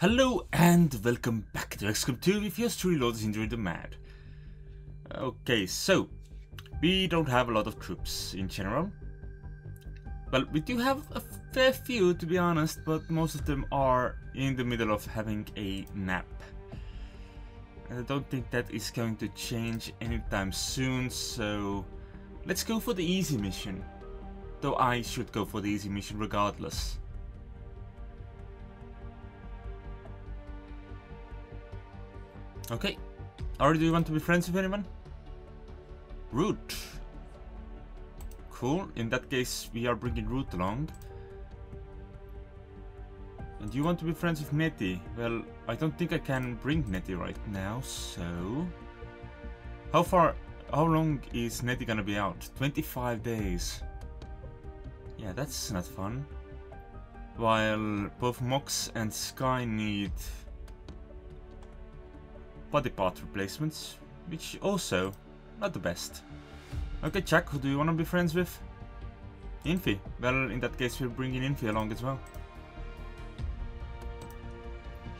Hello and welcome back to XCOM 2 if yours truly Lord is enjoying the mad. Okay, so we don't have a lot of troops in general. Well, we do have a fair few to be honest, but most of them are in the middle of having a nap. And I don't think that is going to change anytime soon, so let's go for the easy mission. Though I should go for the easy mission regardless. Okay. Or do you want to be friends with anyone? Root. Cool. In that case, we are bringing Root along. And you want to be friends with Nettie? Well, I don't think I can bring Nettie right now, so... How far... How long is Nettie gonna be out? 25 days. Yeah, that's not fun. While both Mox and Sky need body part replacements, which also not the best. Okay, Jack, who do you want to be friends with? Infi. Well, in that case, we're bringing Infi along as well.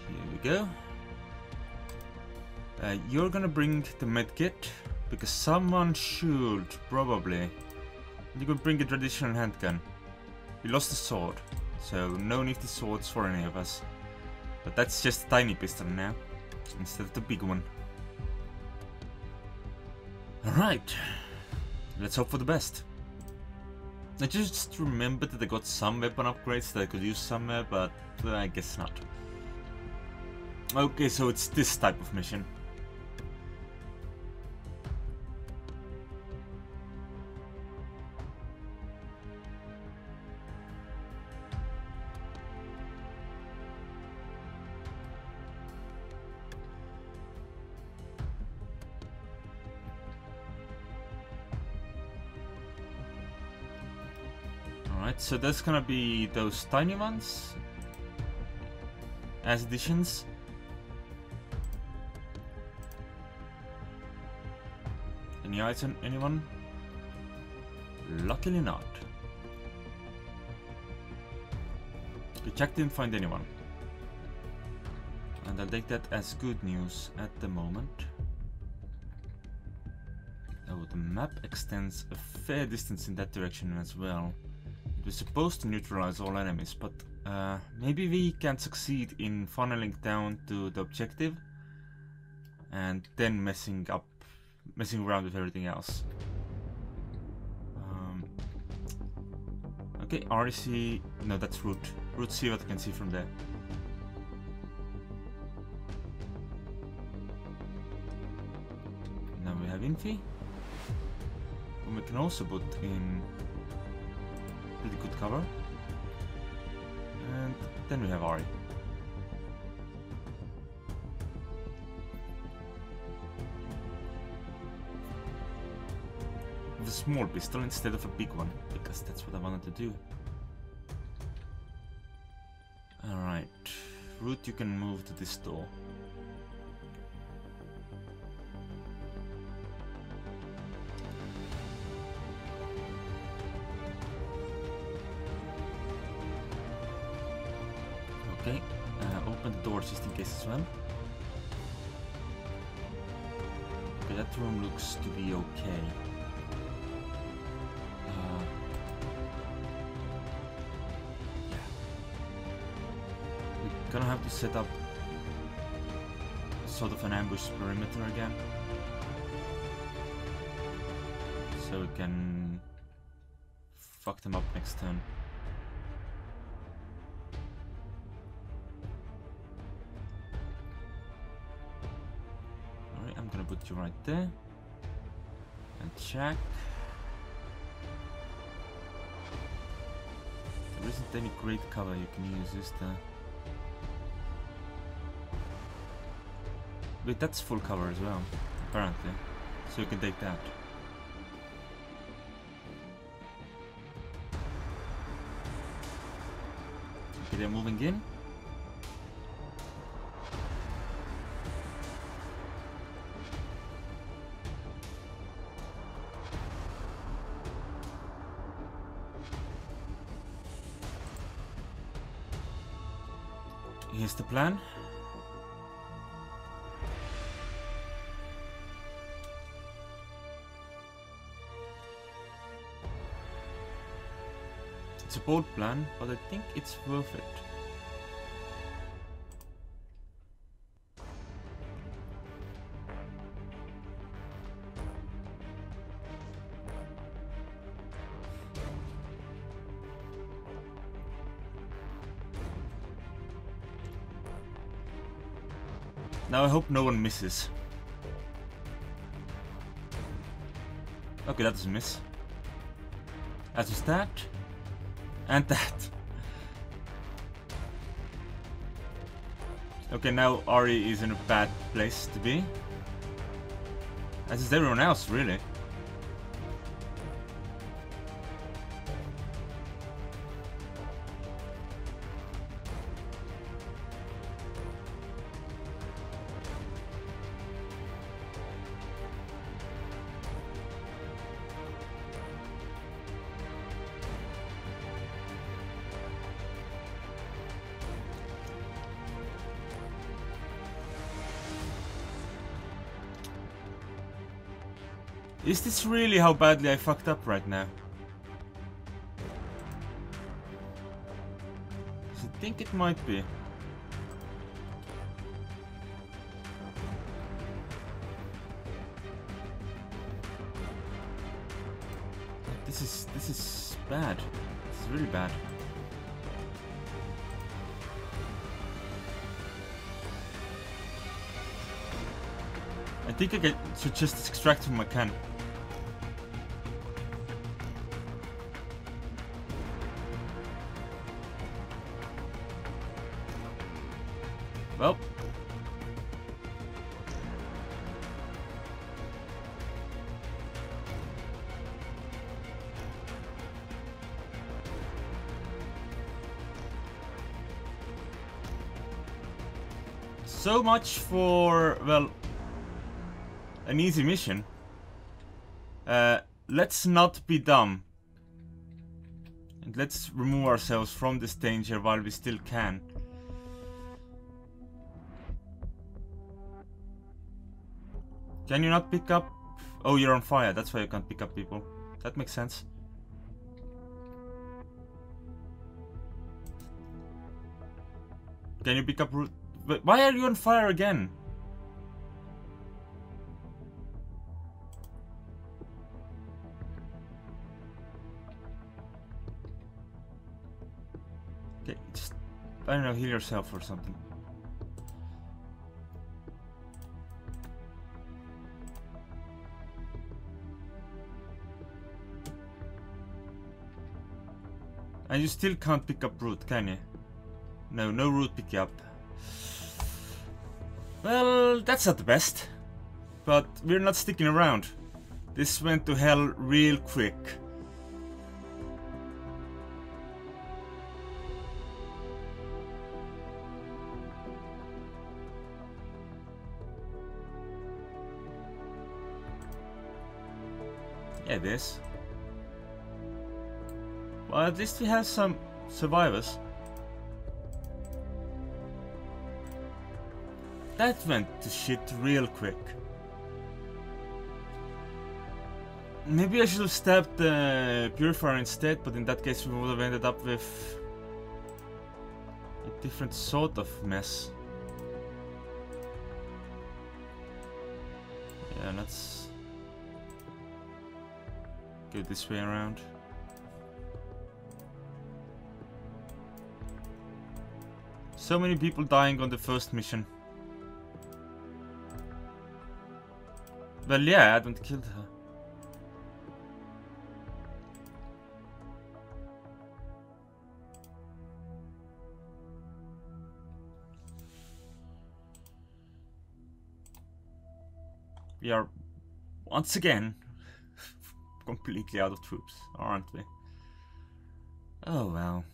Here we go. Uh, you're gonna bring the medkit, because someone should, probably. You could bring a traditional handgun. We lost the sword, so no need nifty swords for any of us. But that's just a tiny pistol now instead of the big one. Alright, let's hope for the best. I just remembered that I got some weapon upgrades that I could use somewhere, but uh, I guess not. Okay, so it's this type of mission. So that's gonna be those tiny ones as additions. Any item, anyone? Luckily not. The check didn't find anyone. And I'll take that as good news at the moment. Oh, the map extends a fair distance in that direction as well. It was supposed to neutralize all enemies, but uh, maybe we can succeed in funneling down to the objective and then messing up, messing around with everything else. Um, okay, RC, no that's Root. Root, see what I can see from there. Now we have Infi. And we can also put in pretty good cover. And then we have Ari. With a small pistol instead of a big one, because that's what I wanted to do. Alright, Root you can move to this door. Okay, uh, open the door just in case as well. Okay, that room looks to be okay. Uh, yeah. We're gonna have to set up sort of an ambush perimeter again. So we can fuck them up next turn. Put you right there. And check. There isn't any great cover you can use, is there? Wait, that's full cover as well, apparently. So you can take that. Okay, they're moving in. Here's the plan. It's a bold plan, but I think it's worth it. Now I hope no one misses. Okay, that doesn't miss. That's just that. And that. Okay, now Ahri is in a bad place to be. As is everyone else, really. Is this really how badly I fucked up right now? I think it might be. This is this is bad. This is really bad. Think I get, should just extract from my can. Well. So much for, well, an easy mission. Uh, let's not be dumb. And let's remove ourselves from this danger while we still can. Can you not pick up... Oh, you're on fire. That's why you can't pick up people. That makes sense. Can you pick up root? Why are you on fire again? I don't know, heal yourself or something. And you still can't pick up root, can you? No, no root pick up. Well, that's not the best. But we're not sticking around. This went to hell real quick. Yeah, it is. Well, at least we have some survivors. That went to shit real quick. Maybe I should have stabbed the purifier instead, but in that case we would have ended up with a different sort of mess. Yeah, let's go this way around. So many people dying on the first mission. Well, yeah, I hadn't killed her. We are once again completely out of troops, aren't we? Oh well.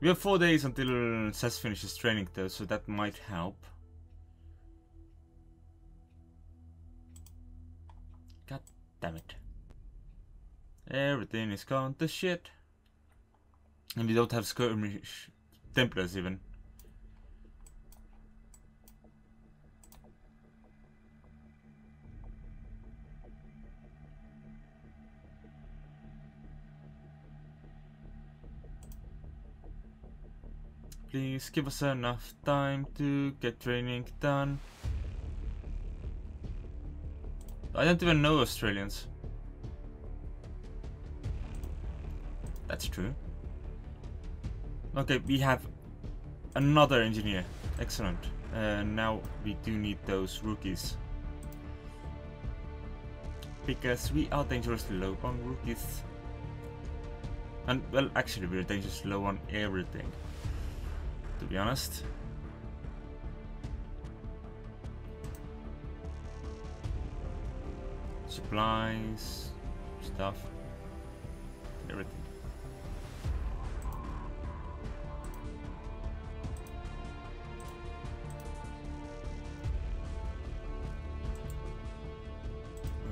We have four days until Seth finishes training though, so that might help. God damn it. Everything is gone to shit. And we don't have skirmish Templars even. Please give us enough time to get training done. I don't even know Australians. That's true. Okay, we have another engineer. Excellent. Uh, now we do need those rookies. Because we are dangerously low on rookies. And, well, actually we're dangerously low on everything to be honest. Supplies, stuff, everything.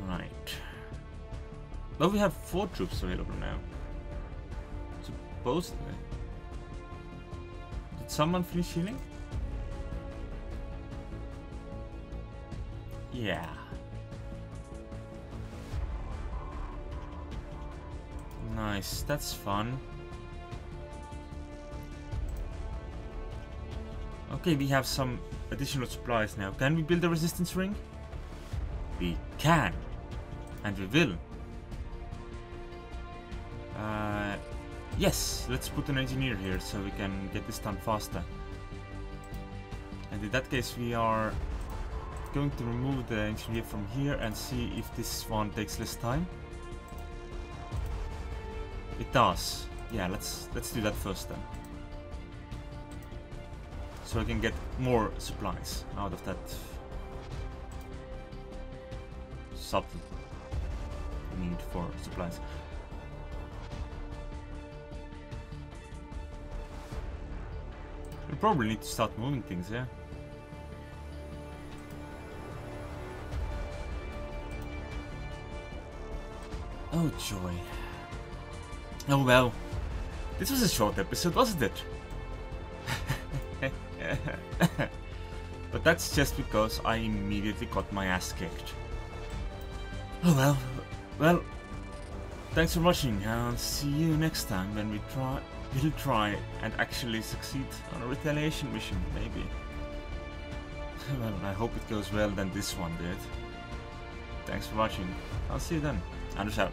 Right. Well, we have four troops available now. Supposedly someone finish healing? Yeah. Nice, that's fun. Okay, we have some additional supplies now. Can we build a resistance ring? We can. And we will. Yes, let's put an engineer here so we can get this done faster. And in that case we are going to remove the engineer from here and see if this one takes less time. It does. Yeah, let's let's do that first then. So I can get more supplies out of that subtle need for supplies. We probably need to start moving things, yeah? Oh joy. Oh well. This was a short episode, wasn't it? but that's just because I immediately got my ass kicked. Oh well. Well, thanks for watching. I'll see you next time when we try We'll try and actually succeed on a retaliation mission, maybe. well, I hope it goes well than this one did. Thanks for watching. I'll see you then. Andres out.